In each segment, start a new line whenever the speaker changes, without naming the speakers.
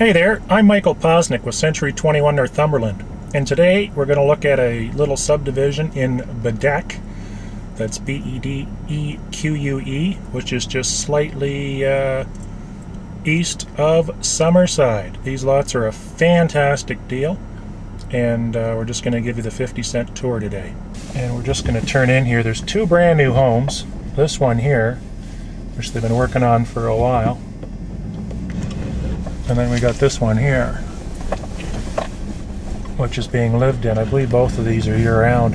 Hey there, I'm Michael Poczynek with Century 21 Northumberland, and today we're going to look at a little subdivision in Bedeque. That's B-E-D-E-Q-U-E, which is just slightly uh, east of Summerside. These lots are a fantastic deal, and uh, we're just going to give you the 50 cent tour today. And we're just going to turn in here. There's two brand new homes. This one here, which they've been working on for a while and then we got this one here, which is being lived in. I believe both of these are year-round.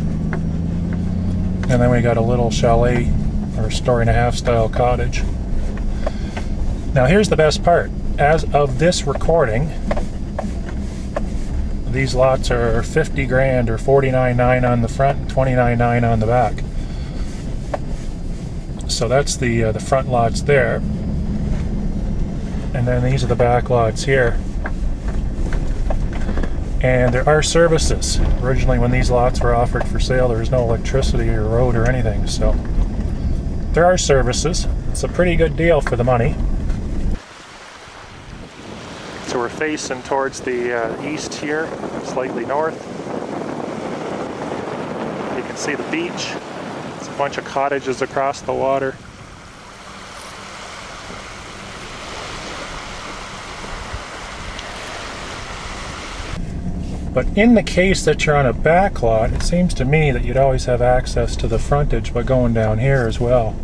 And then we got a little chalet or story and a half style cottage. Now here's the best part. As of this recording, these lots are 50 grand or 49.9 on the front and 29.9 on the back. So that's the uh, the front lots there and then these are the back lots here. And there are services. Originally when these lots were offered for sale there was no electricity or road or anything so there are services. It's a pretty good deal for the money. So we're facing towards the uh, east here slightly north. You can see the beach. It's a bunch of cottages across the water But in the case that you're on a back lot, it seems to me that you'd always have access to the frontage by going down here as well.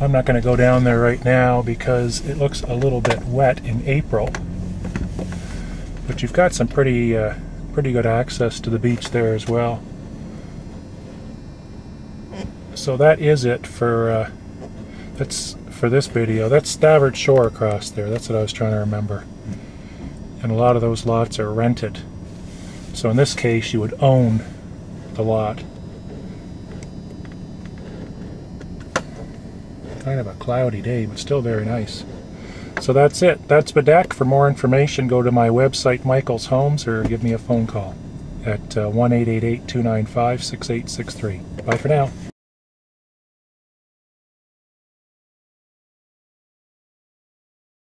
I'm not going to go down there right now because it looks a little bit wet in April. But you've got some pretty uh, pretty good access to the beach there as well. So that is it for uh, that's for this video. That's Stavard Shore across there. That's what I was trying to remember and a lot of those lots are rented. So in this case, you would own the lot. Kind of a cloudy day, but still very nice. So that's it. That's Bedeque. For more information, go to my website, Michael's Homes, or give me a phone call at uh, 1 295 6863. Bye for now.